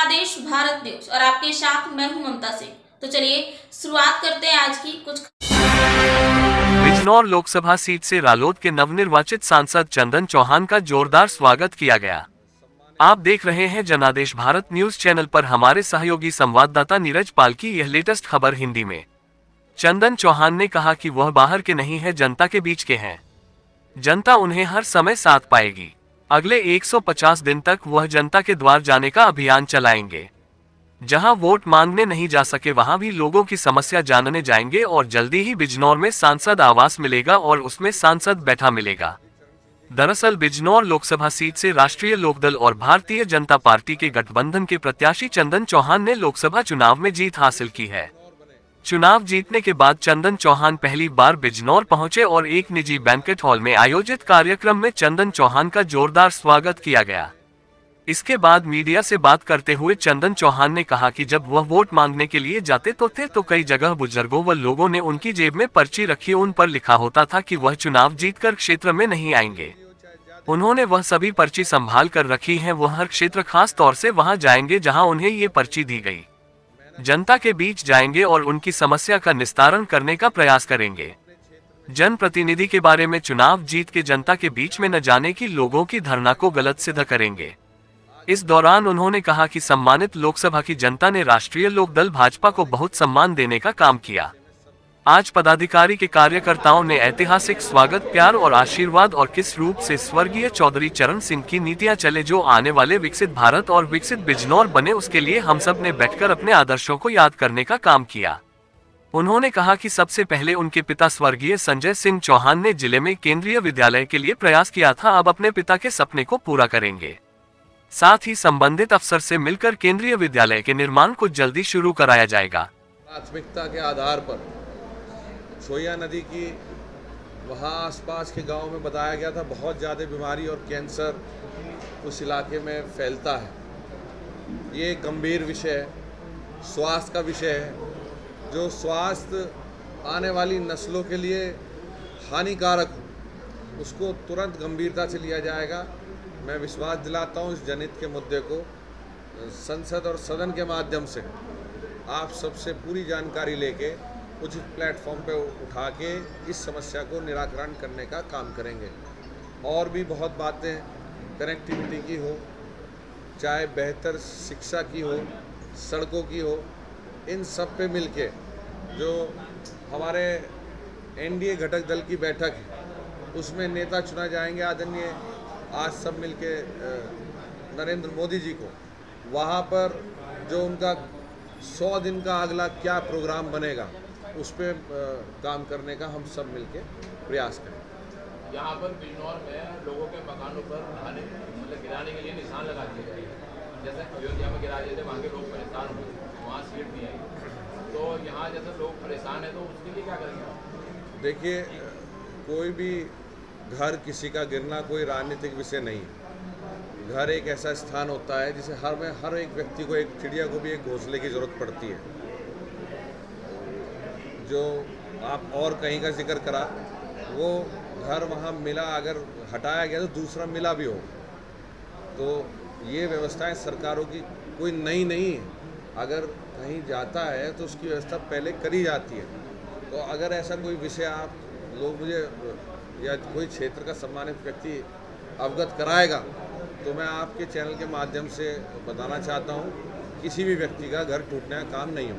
जनादेश भारत न्यूज़। और आपके साथ मैं हूँ ममता सिंह। तो चलिए, शुरुआत करते हैं आज की कुछ बिजनौर लोकसभा सीट से रालोद के नवनिर्वाचित सांसद चंदन चौहान का जोरदार स्वागत किया गया। आप देख रहे हैं जनादेश भारत न्यूज़ चैनल पर हमारे सहयोगी संवाददाता नीरज पाल की यह लेटेस्ट खबर हिंदी में। चंदन चौहान ने कहा कि वह बाहर के नहीं है, जनता के बीच के हैं। जनता उन्हें हर समय साथ पाएगी। अगले 150 दिन तक वह जनता के द्वार जाने का अभियान चलाएँगे। जहाँ वोट मांगने नहीं जा सके, वहाँ भी लोगों की समस्या जानने जाएँगे और जल्दी ही बिजनौर में सांसद आवास मिलेगा और उसमें सांसद बैठा मिलेगा। दरअसल बिजनौर लोकसभा सीट से राष्ट्रीय लोकदल और भारतीय जनता पार्टी के गठबंधन के प्रत्याशी चंदन चौहान ने लोकसभा चुनाव में जीत हासिल की है। चुनाव जीतने के बाद चंदन चौहान पहली बार बिजनौर पहुँचे और एक निजी बैंकेट हॉल में आयोजित कार्यक्रम में चंदन चौहान का जोरदार स्वागत किया गया। इसके बाद मीडिया से बात करते हुए चंदन चौहान ने कहा कि जब वह वोट मांगने के लिए जाते तो थे तो कई जगह बुज़ुर्गों व लोगों ने उनकी जेब में पर्ची रखी, उन पर लिखा होता था कि वह चुनाव जीतकर क्षेत्र में नहीं आएँगे। उन्होंने वह सभी पर्ची संभाल कर रखी है, वह हर क्षेत्र खास तौर से वहाँ जाएँगे जहाँ उन्हें ये पर्ची दी गई। जनता के बीच जाएँगे और उनकी समस्या का निस्तारण करने का प्रयास करेंगे। जनप्रतिनिधि के बारे में चुनाव जीत के जनता के बीच में न जाने की लोगों की धरना को गलत सिद्ध करेंगे। इस दौरान उन्होंने कहा कि सम्मानित लोकसभा की जनता ने राष्ट्रीय लोकदल भाजपा को बहुत सम्मान देने का काम किया। आज पदाधिकारी के कार्यकर्ताओं ने ऐतिहासिक स्वागत, प्यार और आशीर्वाद और किस रूप से स्वर्गीय चौधरी चरण सिंह की नीतियाँ चले जो आने वाले विकसित भारत और विकसित बिजनौर बने, उसके लिए हम सबने बैठकर अपने आदर्शों को याद करने का काम किया। उन्होंने कहा कि सबसे पहले उनके पिता स्वर्गीय संजय सिंह चौहान ने ज़िले में केंद्रीय विद्यालय के लिए प्रयास किया था, अब अपने पिता के सपने को पूरा करेंगे। साथ ही संबंधित अफसर से मिलकर केंद्रीय विद्यालय के निर्माण को जल्दी शुरू कराया जाएगा। प्राथमिकता के आधार पर सोया नदी की वहाँ आसपास के गाँव में बताया गया था, बहुत ज़्यादा बीमारी और कैंसर उस इलाके में फैलता है। ये गंभीर विषय है, स्वास्थ्य का विषय है, जो स्वास्थ्य आने वाली नस्लों के लिए हानिकारक हो, उसको तुरंत गंभीरता से लिया जाएगा। मैं विश्वास दिलाता हूँ इस जनित के मुद्दे को, संसद और सदन के माध्यम से। आप सबसे पूरी जानकारी लेके उचित प्लेटफॉर्म पे उठा के इस समस्या को निराकरण करने का काम करेंगे। और भी बहुत बातें कनेक्टिविटी की हो, चाहे बेहतर शिक्षा की हो, सड़कों की हो, इन सब पे मिलके जो हमारे एनडीए घटक दल की बैठक है, उसमें नेता चुना जाएँगे आदरणीय, आज सब मिलके नरेंद्र मोदी जी को। वहाँ पर जो उनका सौ दिन का अगला क्या प्रोग्राम बनेगा उस पर काम करने का हम सब मिलके प्रयास करें। यहाँ पर बिजनौर में लोगों के मकानों पर मतलब गिराने के लिए निशान लगा दिए गए जैसे अयोध्या में गिरा देते वहाँ के लोग परेशान हुए वहाँ सीट नहीं आई। तो यहाँ जैसे लोग परेशान है तो उसके लिए क्या करेंगे देखिए कोई भी घर किसी का गिरना कोई राजनीतिक विषय नहीं है। घर एक ऐसा स्थान होता है जिसे हर में हर एक व्यक्ति को एक चिड़िया को भी एक घोंसले की ज़रूरत पड़ती है। जो आप और कहीं का ज़िक्र करा, वो घर वहाँ मिला, अगर हटाया गया तो दूसरा मिला भी हो। तो ये व्यवस्थाएँ सरकारों की कोई नई नहीं है। अगर कहीं जाता है तो उसकी व्यवस्था पहले करी जाती है। तो अगर ऐसा कोई विषय आप, लोग मुझे, या कोई क्षेत्र का सम्मानित व्यक्ति अवगत कराएगा तो मैं आपके चैनल के माध्यम से बताना चाहता हूँ, किसी भी व्यक्ति का घर टूटने का काम नहीं हो